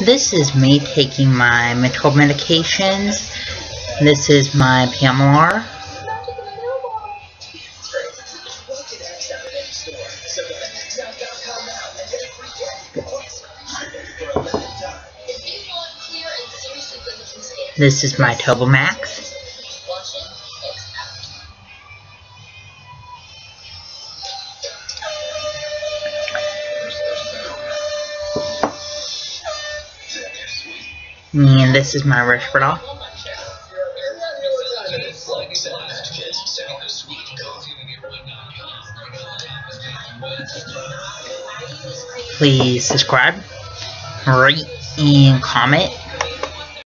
This is me taking my mental medications. This is my Pamelor. This is my Topamax. And this is my Risperdal. Please subscribe, rate, and comment.